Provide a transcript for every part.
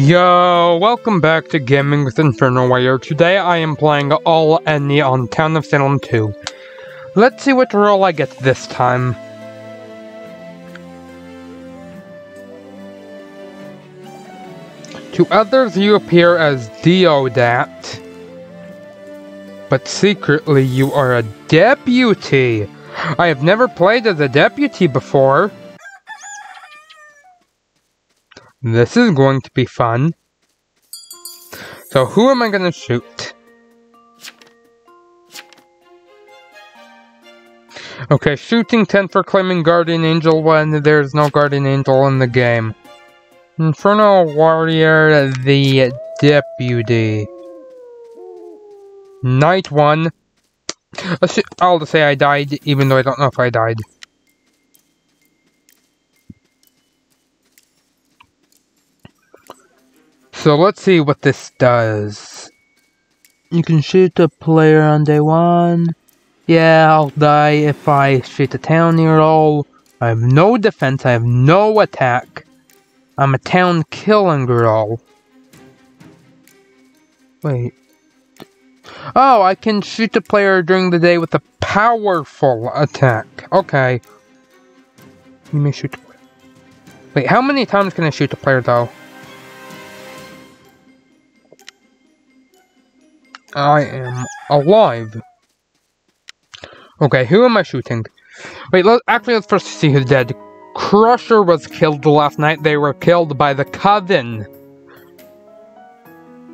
Yo, welcome back to Gaming with Inferno Warrior. Today I am playing All Any on Town of Salem 2. Let's see what role I get this time. To others you appear as Deodat, but secretly you are a deputy. I have never played as a deputy before. This is going to be fun. So who am I going to shoot? Okay, shooting 10 for claiming Guardian Angel when there's no Guardian Angel in the game. Inferno Warrior, the Deputy. Night 1. I'll just say I died, even though I don't know if I died. So let's see what this does. You can shoot a player on day one. Yeah, I'll die if I shoot a town hero. I have no defense, I have no attack. I'm a town killing girl. Wait. Oh, I can shoot the player during the day with a powerful attack. Okay. You may shoot a player. Wait, how many times can I shoot the player though? I am alive. Okay, who am I shooting? Wait, let, actually, let's first see who's dead. Crusher was killed last night. They were killed by the Coven.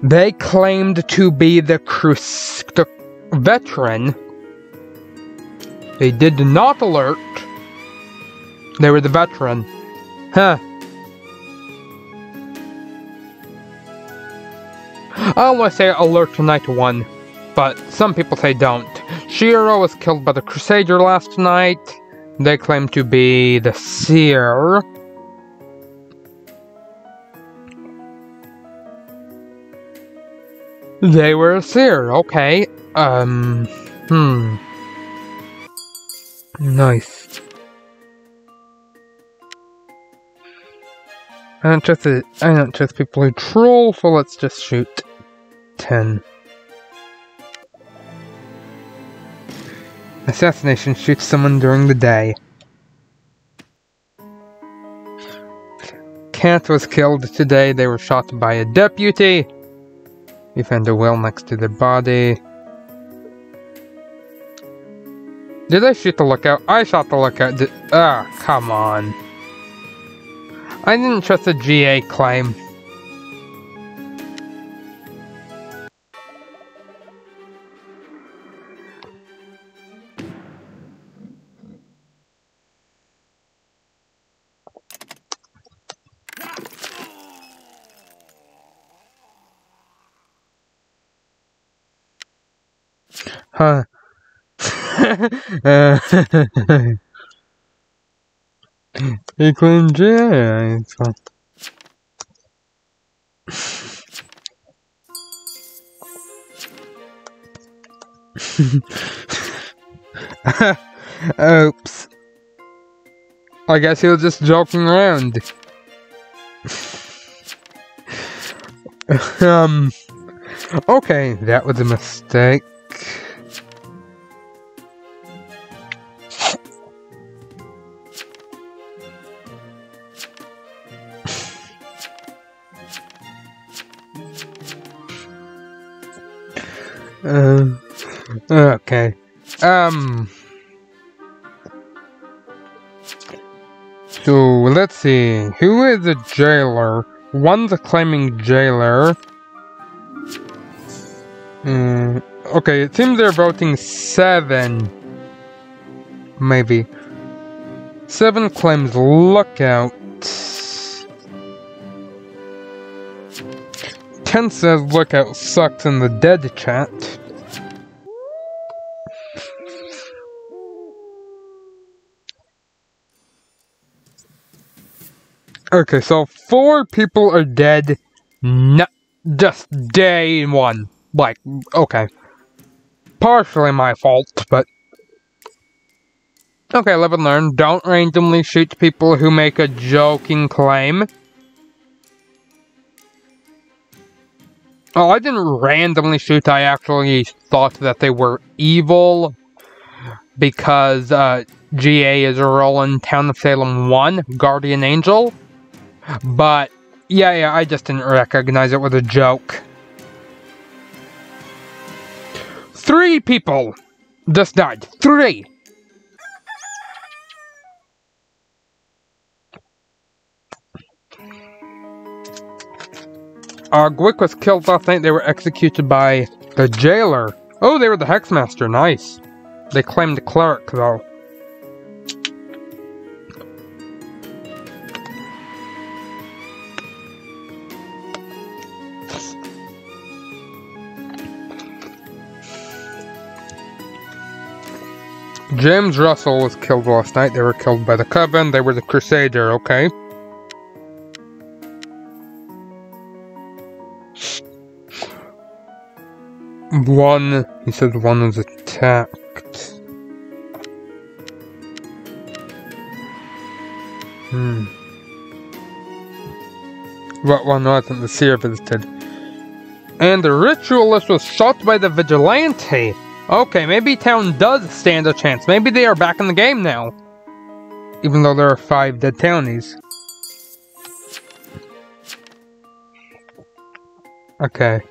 They claimed to be the, Crus the veteran. They did not alert. They were the veteran. Huh. I always say alert to night one, but some people say don't. Shiro was killed by the Crusader last night. They claim to be the Seer. They were a Seer, okay. Um, hmm. Nice. I don't trust. I don't trust people who troll, so let's just shoot. 10. Assassination shoots someone during the day. Cat was killed today. They were shot by a deputy. We found a well next to the body. Did I shoot the lookout? I shot the lookout. ah, come on. I didn't trust the GA claim. Huh. he claimed yeah, Oops. I guess he was just joking around. um, okay, that was a mistake. Okay. Um. So, let's see. Who is the jailer? One's a claiming jailer. Mm, okay, it seems they're voting seven. Maybe. Seven claims lookout. Ken says lookout sucks in the dead chat. Okay, so four people are dead. Not just day one. Like, okay. Partially my fault, but... Okay, live and learn. Don't randomly shoot people who make a joking claim. Oh, I didn't randomly shoot. I actually thought that they were evil because uh, GA is rolling Town of Salem 1, Guardian Angel. But, yeah, yeah, I just didn't recognize it was a joke. Three people just died. Three! Uh, Gwick was killed last night. They were executed by the jailer. Oh, they were the Hexmaster. Nice. They claimed the cleric, though. James Russell was killed last night. They were killed by the Coven. They were the Crusader, okay? One, he said one was attacked. Hmm. What one wasn't the seer visited? And the ritualist was shot by the vigilante. Okay, maybe town does stand a chance. Maybe they are back in the game now. Even though there are five dead townies. Okay.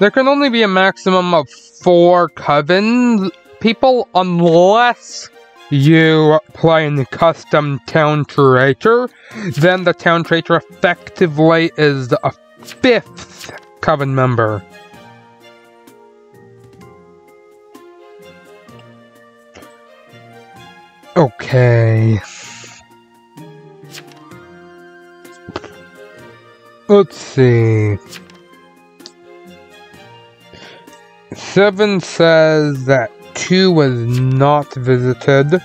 There can only be a maximum of four coven people unless you play in the custom town traitor. Then the town traitor effectively is a fifth coven member. Okay. Let's see. Seven says that two was not visited.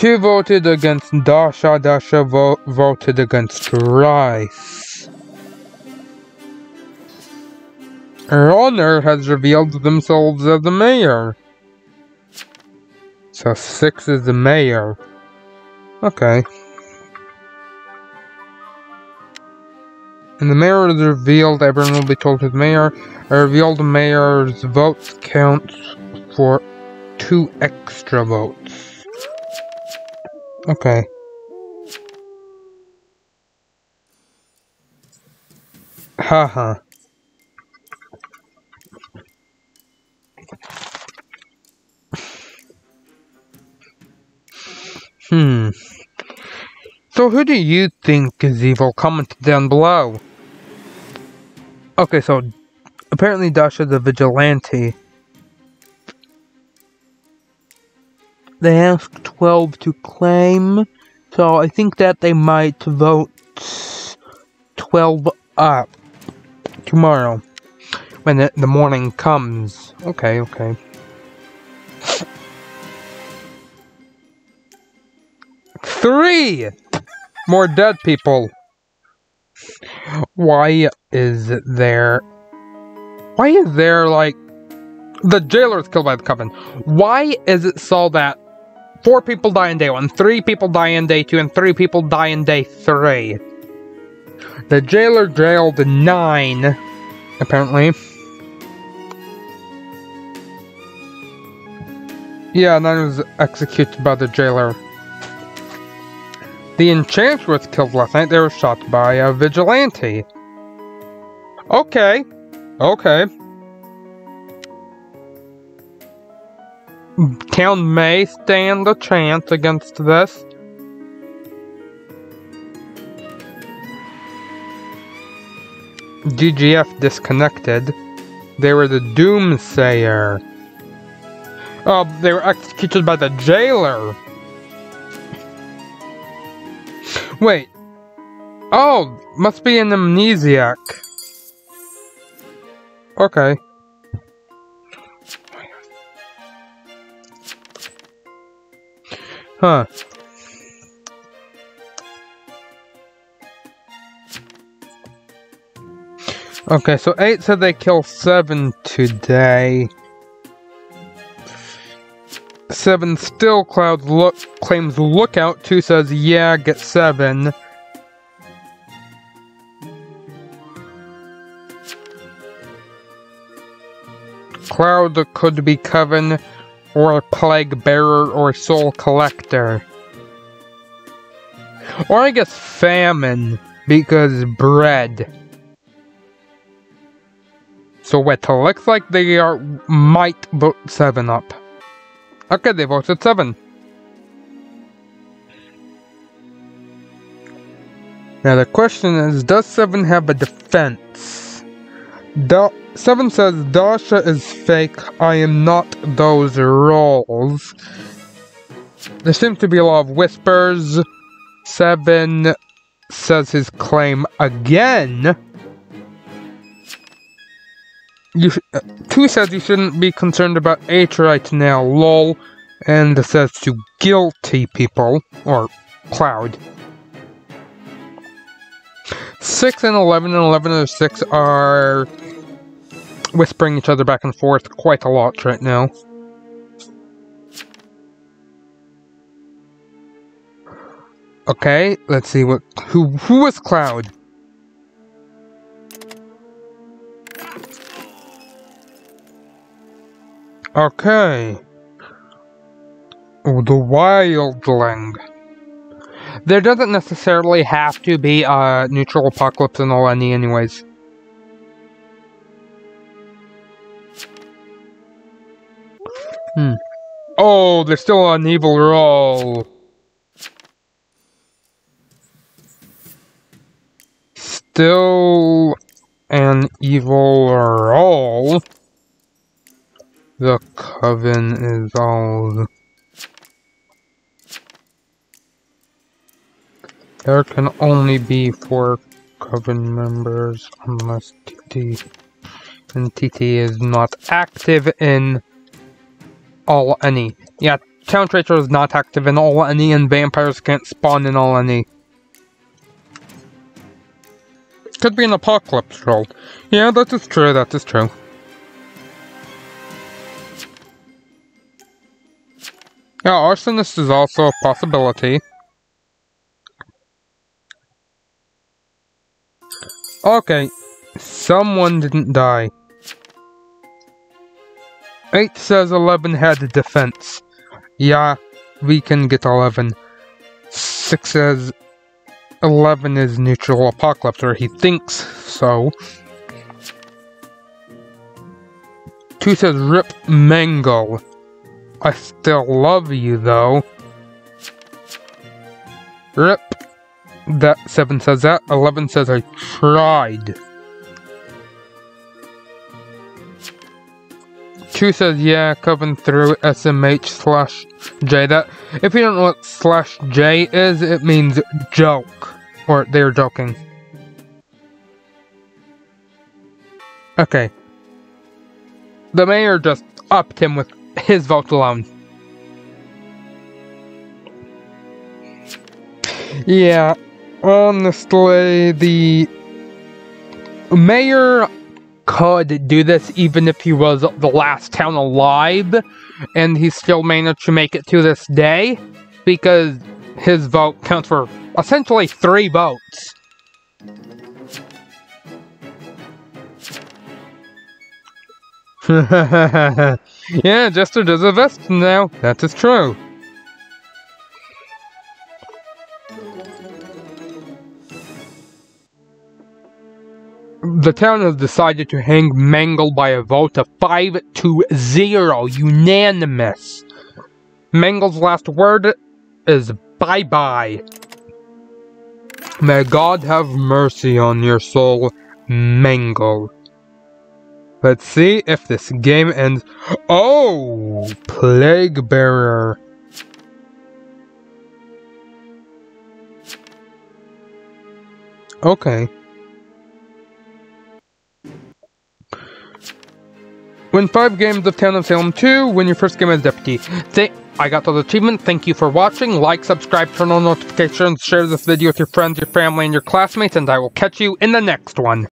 Two voted against Dasha, Dasha vo voted against Rice. Runner has revealed themselves as the mayor. So six is the mayor. Okay. And the mayor is revealed, everyone will be told his mayor. I revealed the mayor's votes counts for two extra votes. Okay. Haha. Hmm. So who do you think is evil? Comment down below. Okay, so apparently Dasha the vigilante. They asked 12 to claim, so I think that they might vote 12 up tomorrow when the, the morning comes. Okay, okay. Three more dead people. Why is there? Why is there like the jailer is killed by the coven? Why is it so that four people die in day one, three people die in day two, and three people die in day three? The jailer jailed nine, apparently. Yeah, nine was executed by the jailer. The Enchantress killed last night. They were shot by a vigilante. Okay. Okay. Town may stand a chance against this. DGF disconnected. They were the Doomsayer. Oh, they were executed by the jailer. Wait. Oh, must be an amnesiac. Okay. Huh. Okay, so 8 said they kill 7 today. Seven still Cloud look claims lookout. Two says yeah, get seven. Cloud could be Coven or Plague Bearer or Soul Collector. Or I guess Famine because bread. So it looks like they are might vote seven up. Okay, they voted seven. Now the question is, does seven have a defense? Da seven says Dasha is fake. I am not those roles. There seems to be a lot of whispers. Seven says his claim again. You uh, two says you shouldn't be concerned about H right now, lol, and says to guilty people or Cloud. Six and eleven and eleven and six are whispering each other back and forth quite a lot right now. Okay, let's see what who who was Cloud? Okay. Oh, the wildling. There doesn't necessarily have to be a neutral apocalypse in All Any anyways. Hmm. Oh, they're still an evil role. Still an evil role. The coven is all. There can only be four coven members unless TT and TT is not active in all any. Yeah, Town Traitor is not active in all any and vampires can't spawn in all any. Could be an apocalypse role. Yeah, that is true, that is true. Yeah, arsonist is also a possibility. Okay, someone didn't die. 8 says 11 had defense. Yeah, we can get 11. 6 says 11 is neutral apocalypse, or he thinks so. 2 says rip Mangle. I still love you, though. Rip. That 7 says that. 11 says I tried. 2 says, yeah, Coven through SMH slash J. That, if you don't know what slash J is, it means joke. Or they're joking. Okay. The mayor just upped him with his vote alone. Yeah, honestly, the mayor could do this even if he was the last town alive, and he still managed to make it to this day, because his vote counts for essentially three votes. yeah, Jester does a vest now. That is true. The town has decided to hang Mangle by a vote of 5 to 0. Unanimous. Mangle's last word is bye-bye. May God have mercy on your soul, Mangle. Let's see if this game ends. Oh! Plague Bearer. Okay. Win 5 games of Town of Salem 2, win your first game as Deputy. I got those achievements, thank you for watching, like, subscribe, turn on notifications, share this video with your friends, your family, and your classmates, and I will catch you in the next one.